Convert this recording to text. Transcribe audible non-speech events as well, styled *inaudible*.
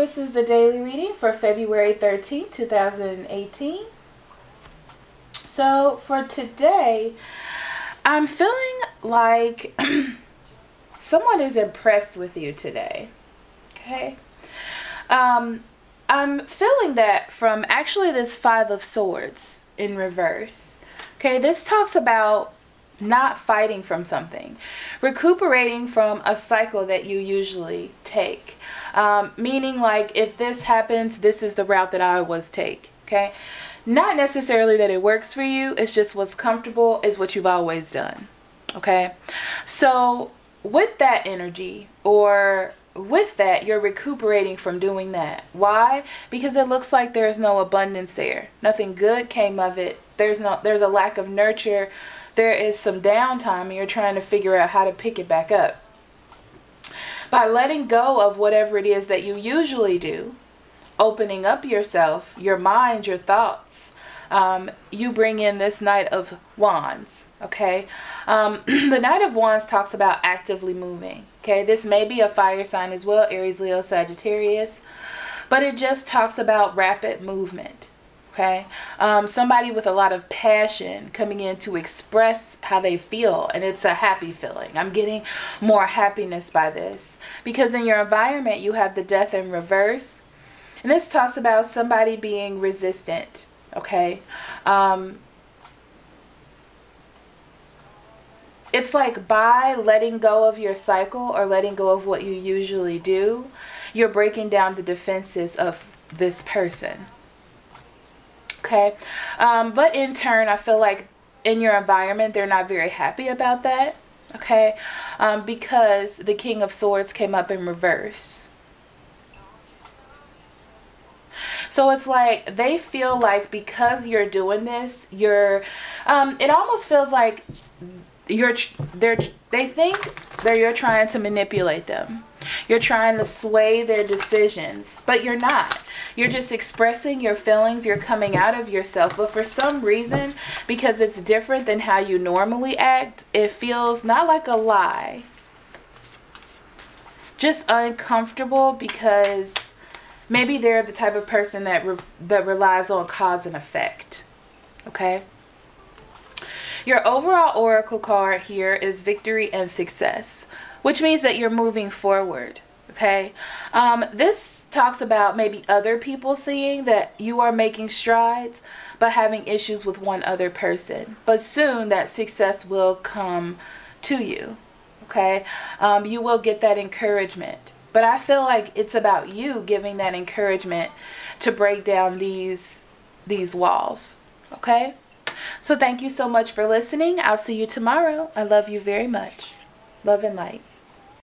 this is the daily reading for February 13, 2018. So, for today, I'm feeling like *clears throat* someone is impressed with you today. Okay? Um, I'm feeling that from actually this Five of Swords in reverse. Okay, this talks about not fighting from something, recuperating from a cycle that you usually take. Um, meaning, like, if this happens, this is the route that I always take. Okay, not necessarily that it works for you, it's just what's comfortable is what you've always done. Okay, so with that energy or with that, you're recuperating from doing that. Why? Because it looks like there's no abundance there. Nothing good came of it. There's no there's a lack of nurture. There is some downtime and you're trying to figure out how to pick it back up. By letting go of whatever it is that you usually do, opening up yourself, your mind, your thoughts, um, you bring in this Knight of Wands. Okay, um, *clears throat* the Knight of Wands talks about actively moving. Okay, this may be a fire sign as well, Aries, Leo, Sagittarius, but it just talks about rapid movement. Okay, um, somebody with a lot of passion coming in to express how they feel, and it's a happy feeling. I'm getting more happiness by this. Because in your environment you have the death in reverse, and this talks about somebody being resistant okay? Um, it's like by letting go of your cycle or letting go of what you usually do you're breaking down the defenses of this person okay. Um, but in turn i feel like in your environment they're not very happy about that okay? Um, because the king of swords came up in reverse. So it's like they feel like because you're doing this, you're um it almost feels like you're they're they think that you're trying to manipulate them. You're trying to sway their decisions, but you're not. You're just expressing your feelings. You're coming out of yourself. But for some reason, because it's different than how you normally act, it feels not like a lie. Just uncomfortable because maybe they're the type of person that re that relies on cause and effect okay your overall oracle card here is victory and success which means that you're moving forward okay um, this talks about maybe other people seeing that you are making strides but having issues with one other person but soon that success will come to you okay um, you will get that encouragement but I feel like it's about you giving that encouragement to break down these these walls. Okay? So thank you so much for listening. I'll see you tomorrow. I love you very much. Love and light.